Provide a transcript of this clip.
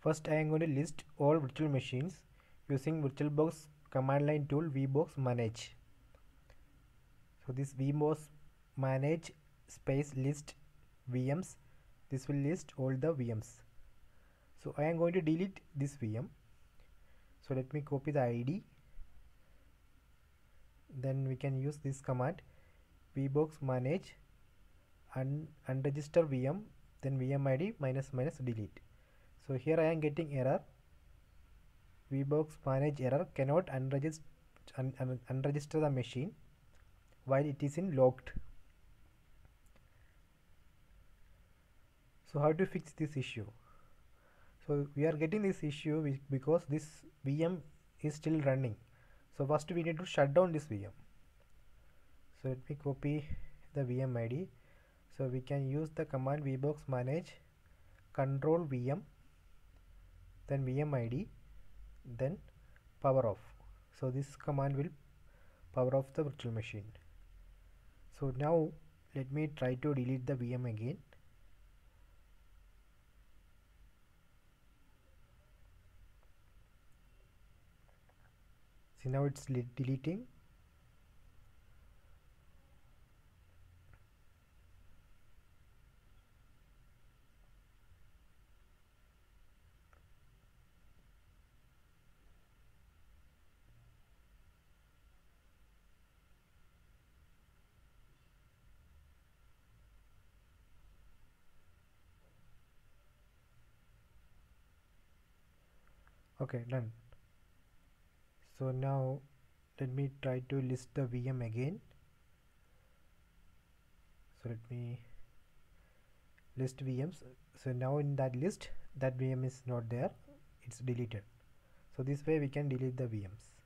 first I am going to list all virtual machines using VirtualBox command line tool VBoxManage. So this vbox manage space list VMs this will list all the VMs so I am going to delete this VM so let me copy the ID then we can use this command VBoxManage un unregister VM then VM ID minus minus delete so here I am getting error. VBoxManage error cannot unregister un, un, unregister the machine while it is in locked so how to fix this issue? So we are getting this issue because this VM is still running. So first we need to shut down this VM so let me copy the VM ID so we can use the command VBoxManage control VM then VM ID then power off. So this command will power off the virtual machine. So now let me try to delete the VM again. See now it's deleting okay done. So now let me try to list the VM again. So let me list VMs so now in that list that VM is not there. It's deleted. So this way we can delete the VMs